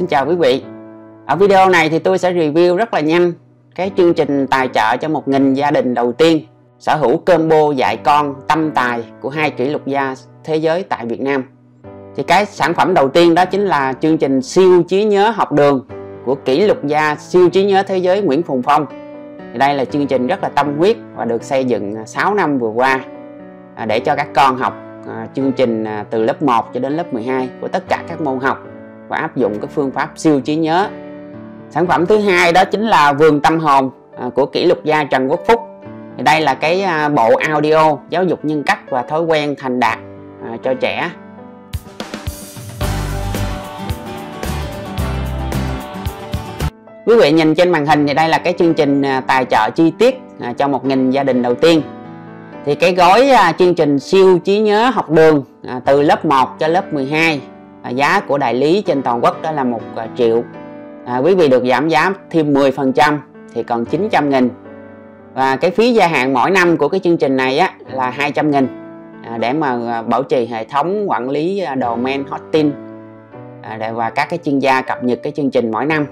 Xin chào quý vị. Ở video này thì tôi sẽ review rất là nhanh cái chương trình tài trợ cho 1.000 gia đình đầu tiên. Sở hữu combo dạy con tâm tài của hai kỷ lục gia thế giới tại Việt Nam. Thì cái sản phẩm đầu tiên đó chính là chương trình siêu trí nhớ học đường của kỷ lục gia siêu trí nhớ thế giới Nguyễn Phùng Phong. Thì đây là chương trình rất là tâm huyết và được xây dựng 6 năm vừa qua à, để cho các con học à, chương trình à, từ lớp 1 cho đến lớp 12 của tất cả các môn học và áp dụng cái phương pháp siêu trí nhớ. Sản phẩm thứ hai đó chính là vườn tâm hồn à, của kỷ lục gia Trần Quốc Phúc. Thì đây là cái à, bộ audio giáo dục nhân cách và thói quen thành đạt à, cho trẻ. Quý vị nhìn trên màn hình thì đây là cái chương trình tài trợ chi tiết cho 1.000 gia đình đầu tiên. Thì cái gói chương trình siêu trí nhớ học đường từ lớp 1 cho lớp 12 À, giá của đại lý trên toàn quốc đó là 1 à, triệu. À, quý vị được giảm giá thêm 10% thì còn 900 nghìn. Và cái phí gia hạn mỗi năm của cái chương trình này á, là 200 nghìn. À, để mà à, bảo trì hệ thống quản lý domain hosting à, và các cái chuyên gia cập nhật cái chương trình mỗi năm.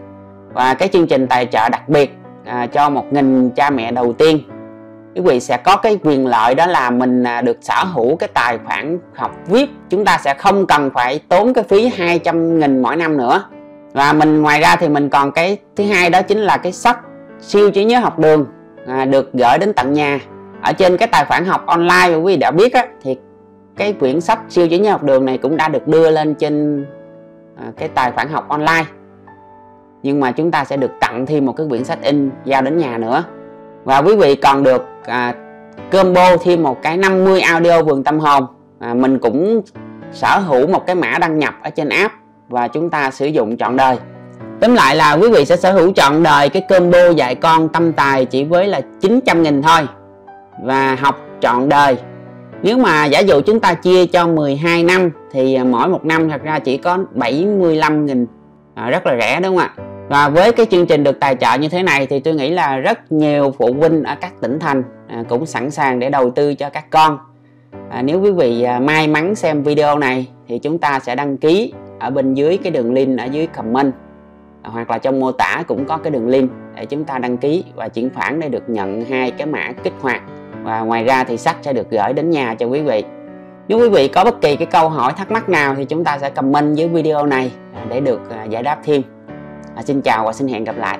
Và cái chương trình tài trợ đặc biệt à, cho một nghìn cha mẹ đầu tiên quý vị sẽ có cái quyền lợi đó là mình à, được sở hữu cái tài khoản học VIP chúng ta sẽ không cần phải tốn cái phí 200 nghìn mỗi năm nữa. Và mình ngoài ra thì mình còn cái thứ hai đó chính là cái sách siêu trí nhớ học đường à, được gửi đến tận nhà. Ở trên cái tài khoản học online quý vị đã biết á, thì cái quyển sách siêu trí nhớ học đường này cũng đã được đưa lên trên à, cái tài khoản học online. Nhưng mà chúng ta sẽ được tặng thêm một cái quyển sách in giao đến nhà nữa và quý vị còn được à, combo thêm một cái 50 audio vườn tâm hồn. À, mình cũng sở hữu một cái mã đăng nhập ở trên app và chúng ta sử dụng trọn đời. Tóm lại là quý vị sẽ sở hữu trọn đời cái combo dạy con tâm tài chỉ với là 900 nghìn thôi và học trọn đời. Nếu mà giả dụ chúng ta chia cho 12 năm thì à, mỗi một năm thật ra chỉ có 75 nghìn. À, rất là rẻ đúng không ạ? Và với cái chương trình được tài trợ như thế này thì tôi nghĩ là rất nhiều phụ huynh ở các tỉnh thành à, cũng sẵn sàng để đầu tư cho các con. À, nếu quý vị à, may mắn xem video này thì chúng ta sẽ đăng ký ở bên dưới cái đường link ở dưới comment. À, hoặc là trong mô tả cũng có cái đường link để chúng ta đăng ký và chuyển khoản để được nhận hai cái mã kích hoạt. Và ngoài ra thì sách sẽ được gửi đến nhà cho quý vị. Nếu quý vị có bất kỳ cái câu hỏi thắc mắc nào thì chúng ta sẽ comment dưới video này để được giải đáp thêm à, xin chào và xin hẹn gặp lại.